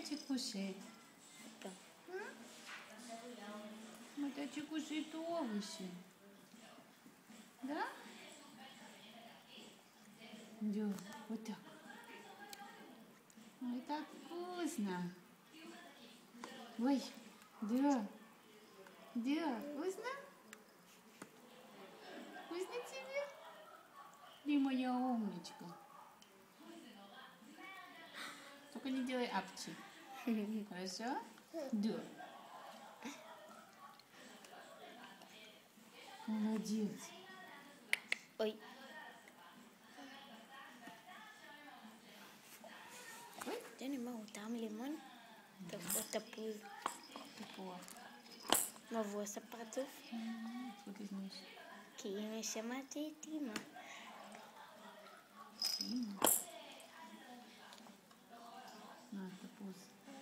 Маточек кушает. Да. Маточек кушает овощи. Да? Да, вот так. Ой, так вкусно. Ой, да. Да, вкусно? Вкусно тебе? Ты моя умничка. Только не делай апчи. Хорошо? Да. Молодец. Ой. Ой, Я не могу, там лимон. Так это пуз. тупо. Новый сапатов. М, Откуда ты знаешь? Que me chama de Tima. Тима. На, это пуз.